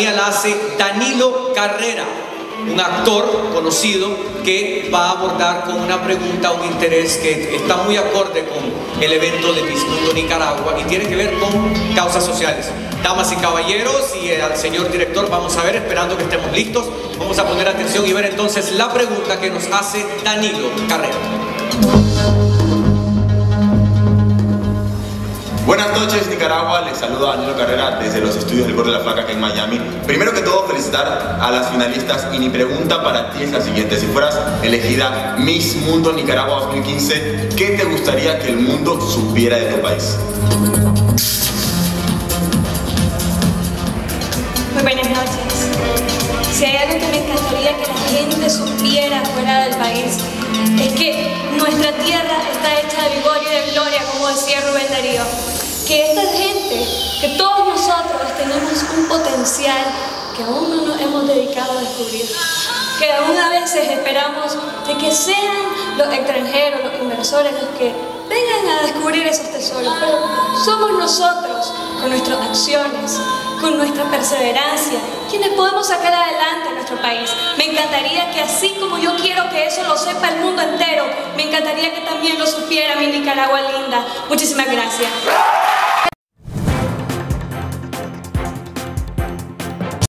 la hace Danilo Carrera, un actor conocido que va a abordar con una pregunta un interés que está muy acorde con el evento de Mundo Nicaragua y tiene que ver con causas sociales. Damas y caballeros y al señor director, vamos a ver, esperando que estemos listos, vamos a poner atención y ver entonces la pregunta que nos hace Danilo Carrera. Buenas noches Nicaragua, les saludo a Danilo Carrera desde los estudios del Gordo de la Flaca aquí en Miami. Primero que todo felicitar a las finalistas y mi pregunta para ti es la siguiente, si fueras elegida Miss Mundo Nicaragua 2015, ¿qué te gustaría que el mundo supiera de tu país? Muy buenas noches. Si hay algo que me encantaría que la gente supiera fuera del país, es que nuestra tierra está hecha de vigor y de gloria, como decía Rubén Darío. Que esta gente, que todos nosotros tenemos un potencial que aún no nos hemos dedicado a descubrir. Que aún a veces esperamos de que sean los extranjeros, los inversores, los que vengan a descubrir esos tesoros. Pero somos nosotros, con nuestras acciones, con nuestra perseverancia, quienes podemos sacar adelante a nuestro país. Me encantaría que así como yo quiero que eso lo sepa el mundo entero, me encantaría que también lo supiera mi Nicaragua linda. Muchísimas gracias.